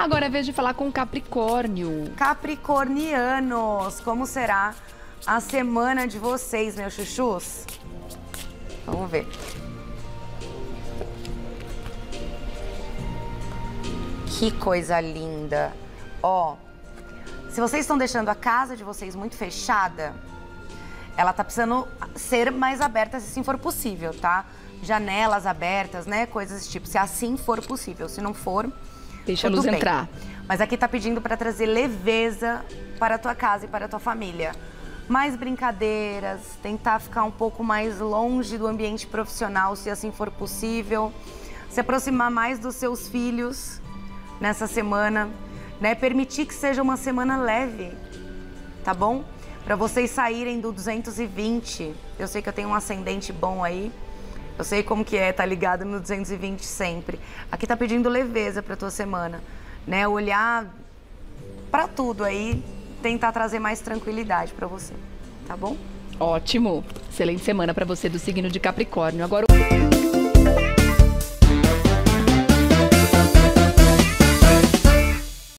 Agora é vez de falar com Capricórnio. Capricornianos, como será a semana de vocês, meus chuchus? Vamos ver. Que coisa linda. Ó, se vocês estão deixando a casa de vocês muito fechada, ela tá precisando ser mais aberta se assim for possível, tá? Janelas abertas, né? Coisas desse tipo, se assim for possível. Se não for, deixa a luz bem. entrar. Mas aqui tá pedindo para trazer leveza para a tua casa e para a tua família. Mais brincadeiras, tentar ficar um pouco mais longe do ambiente profissional, se assim for possível. Se aproximar mais dos seus filhos nessa semana, né? Permitir que seja uma semana leve, tá bom? Para vocês saírem do 220. Eu sei que eu tenho um ascendente bom aí. Eu sei como que é, tá ligado no 220 sempre. Aqui tá pedindo leveza para tua semana, né? Olhar para tudo aí, tentar trazer mais tranquilidade para você, tá bom? Ótimo. Excelente semana para você do signo de Capricórnio. Agora